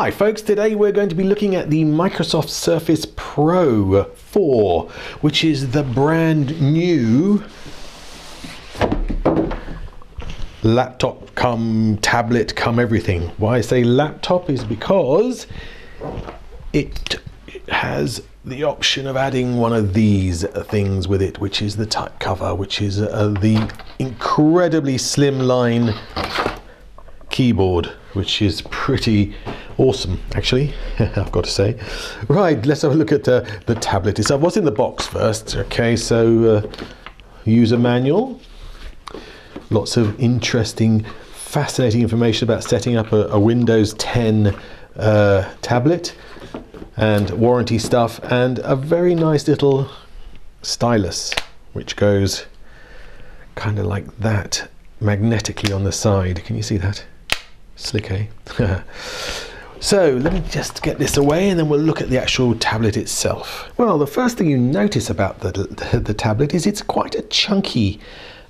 Hi folks, today we're going to be looking at the Microsoft Surface Pro 4, which is the brand new laptop come tablet come everything. Why I say laptop is because it has the option of adding one of these things with it, which is the type cover, which is uh, the incredibly slimline keyboard, which is pretty awesome, actually, I've got to say. Right, let's have a look at uh, the tablet itself. What's in the box first? Okay, so uh, user manual, lots of interesting, fascinating information about setting up a, a Windows 10 uh, tablet and warranty stuff, and a very nice little stylus, which goes kind of like that magnetically on the side. Can you see that? Slick, eh? So let me just get this away and then we'll look at the actual tablet itself. Well, the first thing you notice about the, the, the tablet is it's quite a chunky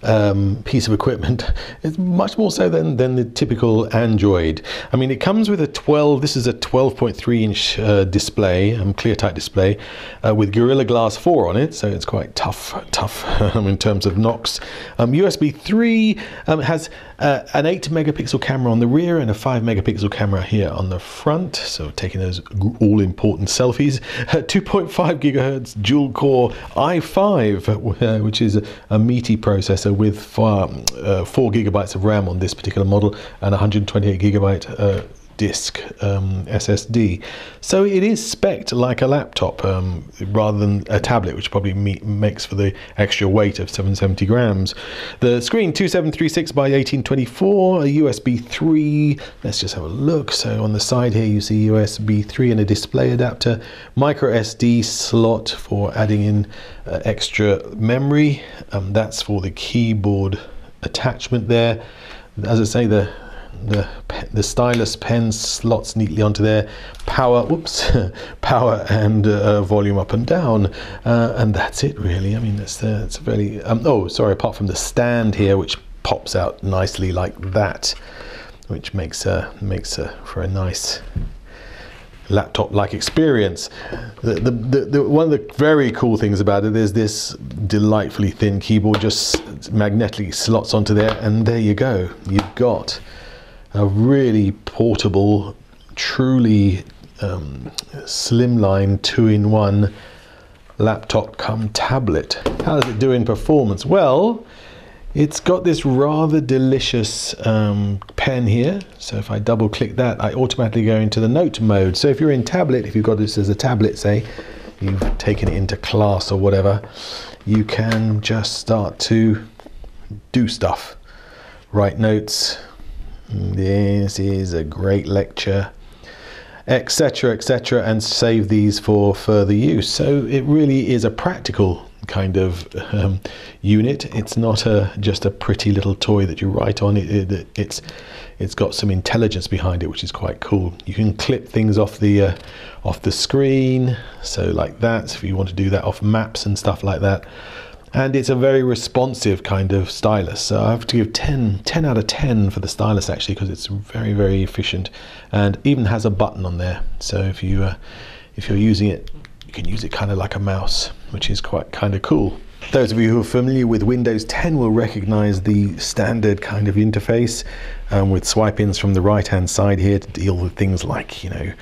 um, piece of equipment. It's much more so than, than the typical Android. I mean, it comes with a 12, this is a 12.3 inch uh, display, um, ClearType display, uh, with Gorilla Glass 4 on it, so it's quite tough, tough um, in terms of knocks. Um, USB 3 um, has uh, an 8 megapixel camera on the rear and a 5 megapixel camera here on the front, so taking those all important selfies. 2.5 gigahertz dual core i5, uh, which is a, a meaty processor with far, uh, four gigabytes of RAM on this particular model and 128 gigabyte uh, disk um, SSD. So it is spec'd like a laptop um, rather than a tablet, which probably makes for the extra weight of 770 grams. The screen 2736 by 1824, a USB 3. Let's just have a look. So on the side here, you see USB 3 and a display adapter, micro SD slot for adding in uh, extra memory. Um, that's for the keyboard attachment there. As I say, the the the stylus pen slots neatly onto there power whoops power and uh, volume up and down uh, and that's it really i mean that's uh, it's a very um, oh sorry apart from the stand here which pops out nicely like that which makes uh, makes uh, for a nice laptop-like experience. The, the, the, the, one of the very cool things about it is this delightfully thin keyboard just magnetically slots onto there and there you go. You've got a really portable, truly um, slimline two-in-one laptop come tablet. How does it do in performance? Well, it's got this rather delicious um, pen here. So if I double click that, I automatically go into the note mode. So if you're in tablet, if you've got this as a tablet, say, you've taken it into class or whatever, you can just start to do stuff. Write notes, this is a great lecture etc etc and save these for further use. So it really is a practical kind of um, unit. It's not a just a pretty little toy that you write on. It, it, it's it's got some intelligence behind it which is quite cool. You can clip things off the uh, off the screen so like that if you want to do that off maps and stuff like that and it's a very responsive kind of stylus. So I have to give 10, 10 out of 10 for the stylus actually because it's very very efficient and even has a button on there. So if you uh, if you're using it, you can use it kind of like a mouse, which is quite kind of cool. Those of you who are familiar with Windows 10 will recognize the standard kind of interface um, with swipe ins from the right hand side here to deal with things like, you know,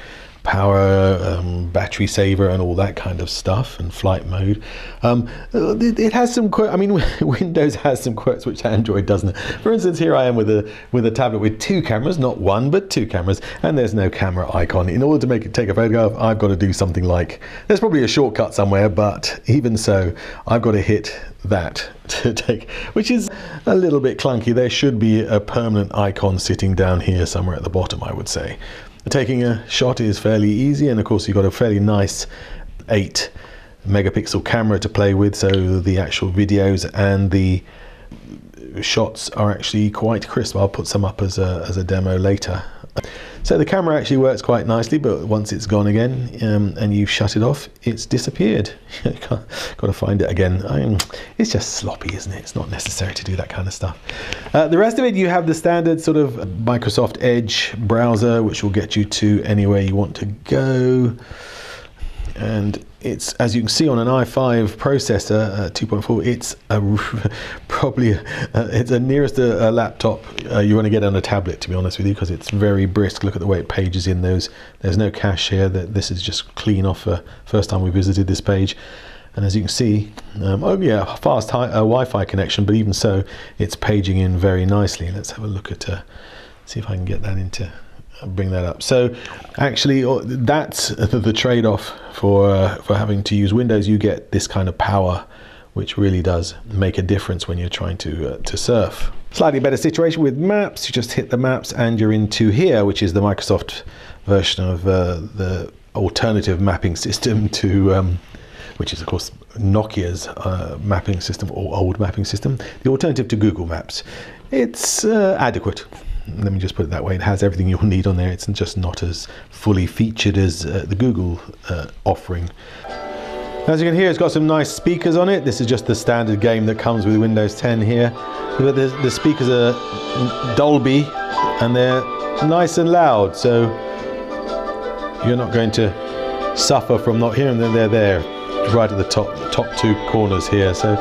power, um, battery saver, and all that kind of stuff, and flight mode. Um, it, it, has some quirks. I mean, Windows has some quirks which Android doesn't. For instance, here I am with a with a tablet with two cameras, not one but two cameras, and there's no camera icon. In order to make it take a photograph, I've got to do something like there's probably a shortcut somewhere, but even so, I've got to hit that to take, which is a little bit clunky. There should be a permanent icon sitting down here somewhere at the bottom, I would say. Taking a shot is fairly easy, and of course, you've got a fairly nice 8 megapixel camera to play with, so the actual videos and the shots are actually quite crisp. I'll put some up as a, as a demo later. So the camera actually works quite nicely, but once it's gone again um, and you've shut it off, it's disappeared. Got to find it again. I mean, it's just sloppy, isn't it? It's not necessary to do that kind of stuff. Uh, the rest of it, you have the standard sort of Microsoft Edge browser, which will get you to anywhere you want to go and it's as you can see on an i5 processor uh, 2.4 it's a, probably uh, it's a nearest a, a laptop uh, you want to get on a tablet to be honest with you because it's very brisk. Look at the way it pages in those. There's no cache here. That this is just clean off uh, first time we visited this page. And as you can see um, oh yeah fast high, uh, Wi-Fi connection but even so it's paging in very nicely. Let's have a look at uh, see if I can get that into bring that up. So actually that's the trade-off for uh, for having to use Windows. You get this kind of power, which really does make a difference when you're trying to uh, to surf. Slightly better situation with maps. You just hit the maps and you're into here, which is the Microsoft version of uh, the alternative mapping system to. Um, which is of course Nokia's uh, mapping system or old mapping system, the alternative to Google Maps. It's uh, adequate let me just put it that way, it has everything you'll need on there. It's just not as fully featured as uh, the Google uh, offering. As you can hear, it's got some nice speakers on it. This is just the standard game that comes with Windows 10 here. But the, the speakers are Dolby and they're nice and loud, so you're not going to suffer from not hearing them. They're there, right at the top, top two corners here. So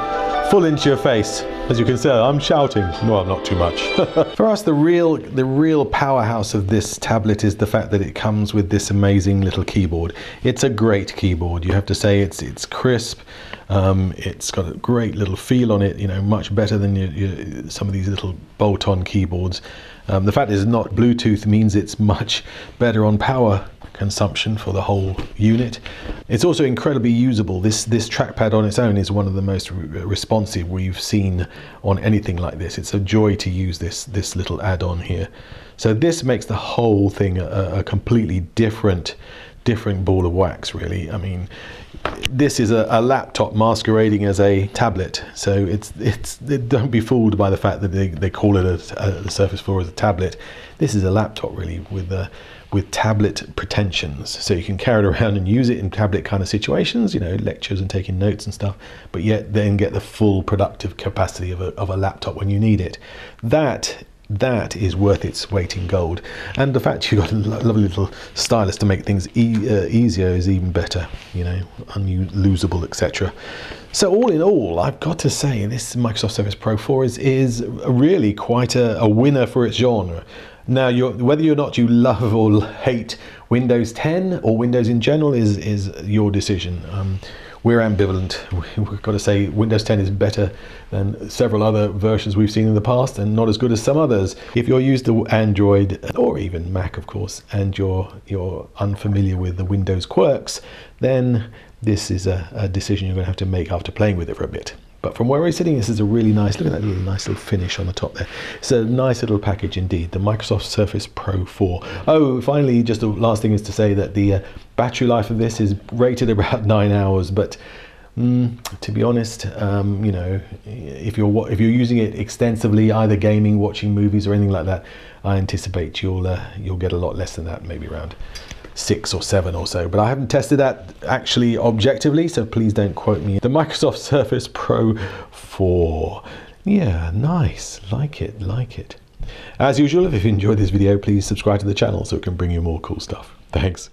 full into your face. As you can see, I'm shouting. No, I'm not too much. For us, the real, the real powerhouse of this tablet is the fact that it comes with this amazing little keyboard. It's a great keyboard. You have to say it's it's crisp. Um, it's got a great little feel on it. You know, much better than some of these little bolt-on keyboards. Um, the fact is, not Bluetooth means it's much better on power consumption for the whole unit. It's also incredibly usable. This this trackpad on its own is one of the most re responsive we've seen on anything like this. It's a joy to use this this little add-on here. So this makes the whole thing a, a completely different different ball of wax really. I mean, this is a, a, laptop masquerading as a tablet. So it's it's it, don't be fooled by the fact that they, they call it a, a, the Surface 4 as a tablet. This is a laptop really with a with tablet pretensions. So you can carry it around and use it in tablet kind of situations, you know, lectures and taking notes and stuff, but yet then get the full productive capacity of a, of a laptop when you need it. That that is worth its weight in gold. And the fact you've got a lovely little stylus to make things e uh, easier is even better, you know, unlosable, etc. So all in all, I've got to say this Microsoft Surface Pro 4 is, is really quite a, a winner for its genre. Now, whether or not you love or hate Windows 10 or Windows in general is, is your decision. Um, we're ambivalent. We've got to say Windows 10 is better than several other versions we've seen in the past and not as good as some others. If you're used to Android or even Mac, of course, and you're, you're unfamiliar with the Windows quirks, then this is a, a decision you're going to have to make after playing with it for a bit. But from where we're sitting, this is a really nice, look at that little nice little finish on the top there. It's a nice little package indeed, the Microsoft Surface Pro 4. Oh, finally, just the last thing is to say that the uh, battery life of this is rated about nine hours, but Mm, to be honest, um, you know, if you're if you're using it extensively, either gaming, watching movies, or anything like that, I anticipate you'll uh, you'll get a lot less than that, maybe around six or seven or so, but I haven't tested that actually objectively, so please don't quote me. The Microsoft Surface Pro 4. Yeah, nice. Like it, like it. As usual, if you enjoyed this video, please subscribe to the channel so it can bring you more cool stuff. Thanks.